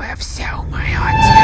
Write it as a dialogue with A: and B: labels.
A: for so my heart.